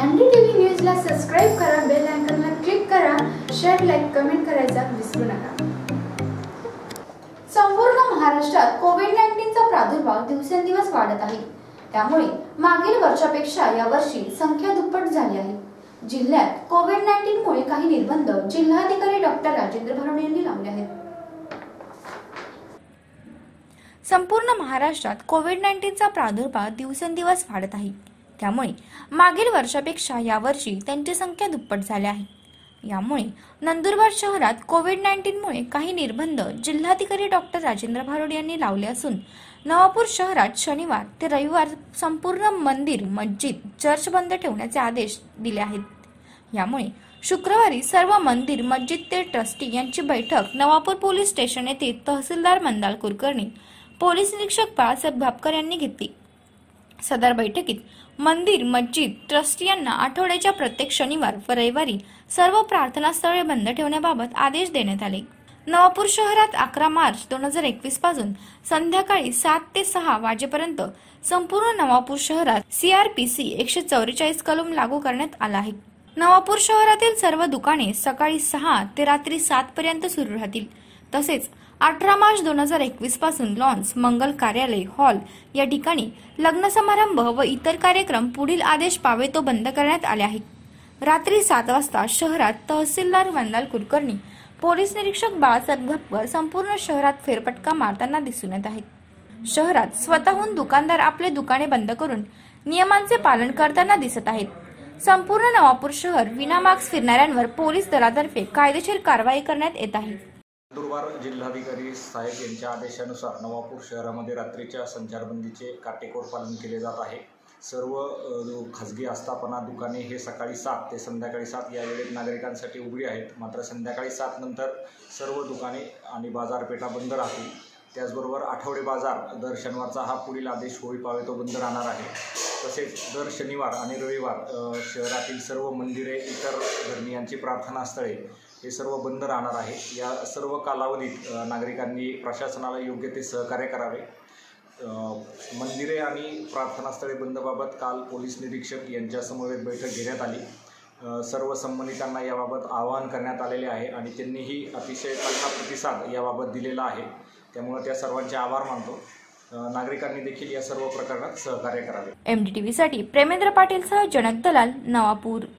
M D T V न्यूजला subscribe करा bell आयकॉनला क्लिक करा शेअर लाईक कमेंट करायचा विसरू नका. संपूर्ण महाराष्ट्रात कोविड नाईन्टीनचा प्रादुर्भाव दिवसेंदिवस वाढत आहे. त्यामुळे मागील वर्षापेक्षा यावर्षी संख्या दुप्पट झाली आहे. जिल्ह्यात कोविड नाईन्टीन मुळे काही निर्बंध जिल्हाधिकारी डॉक्टर राजेंद्र भरणे यांनी लावले आहेत. संपूर्ण महाराष्ट्रात कोविड नाईन्टीनचा प्रादुर्भाव दिवसेंदिवस वाढत आहे. त्यामुळे मागील वर्षापेक्षा यावर्षी त्यांची संख्या दुप्पट झाली आहे. यामुळे नंदुरबार शहरात कोविड नाईन्टीनमुळे काही निर्बंध जिल्हाधिकारी डॉक्टर राजेंद्र भारुड यांनी लावले असून नवापूर शहरात शनिवार ते रविवार संपूर्ण मंदिर मस्जिद चर्च बंद ठेवण्याचे आदेश दिले आहेत. यामुळे शुक्रवारी सर्व मंदिर मस्जिद ते ट्रस्टी यांची बैठक नवापूर पोलीस स्टेशन येथे तहसीलदार मंदाल कुलकर्णी पोलीस निरीक्षक बाळासाहेब भापकर यांनी घेतली. सदर बैठकीत मंदिर मस्जिद ट्रस्टी यांना आठवड्याच्या प्रत्येक शनिवार व रविवारी सर्व प्रार्थनास्थळे बंद ठेवण्याबाबत आदेश देण्यात आले. नवापूर शहरात अकरा मार्च दोन हजार एकवीसपासून संध्याकाळी सात ते सहा वाजेपर्यंत संपूर्ण नवापूर शहरात सीआरपीसी एकशे चौवेचाळीस कलम लागू करण्यात आला आहे. नवापूर शहरातील सर्व दुकाने सकाळी सहा ते रात्री सात पर्यंत सुरू राहतील. तसेच अठरा मार्च दोन हजार एकवीसपासून लॉन्स मंगल कार्यालय हॉल या ठिकाणी लग्न समारंभ व इतर कार्यक्रम पुढील आदेश पावे तो बंद करण्यात आले आहेत. रात्री सात वाजता शहरात तहसीलदार वंदाल कुलकर्णी पोलीस निरीक्षक बाळासाहेब घप्पर संपूर्ण शहरात फेरफटका मारताना दिसून येत आहेत. शहरात स्वतःहून दुकानदार आपले दुकाने बंद करून नियमांचे पालन करताना दिसत आहेत. संपूर्ण नवापूर शहर विनामार्क्स फिरणाऱ्यांवर पोलीस दलातर्फे कायदेशीर कारवाई करण्यात येत आहे. नंदुरबार जिल्हाधिकारी साहेब यांच्या आदेशानुसार नवापूर शहरामध्ये रात्रीच्या संचारबंदीचे काटेकोर पालन केले जात आहे. सर्व खाजगी आस्थापना दुकाने हे सकाळी सात ते संध्याकाळी सात या वेळेत नागरिकांसाठी उघडी आहेत. मात्र संध्याकाळी सात नंतर सर्व दुकाने आणि बाजारपेठा बंद राहतील. त्याचबरोबर आठवडे बाजार दर शनिवारचा हा पुढील आदेश होळी पावे तो बंद राहणार आहे. तसेच दर शनिवार आणि रविवार शहरातील सर्व मंदिरे इतर धर्मियांची प्रार्थनास्थळे हे सर्व बंद राहणार आहे. या सर्व कालावधीत नागरिकांनी प्रशासनाला योग्य ते सहकार्य करावे. मंदिरे आणि प्रार्थनास्थळे बंदबाबत काल पोलीस निरीक्षक यांच्यासमवेत बैठक घेण्यात आली. सर्व संबंधितांना याबाबत आवाहन करण्यात आलेले आहे आणि त्यांनीही अतिशय चांगला प्रतिसाद याबाबत दिलेला आहे. त्यामुळे त्या सर्वांचे आभार मानतो. नागरिकांनी देखील या सर्व प्रकरणात सहकार्य करावे. एमडीटीव्ही साठी प्रेमेंद्र पाटील सह जनक दलाल नवापूर.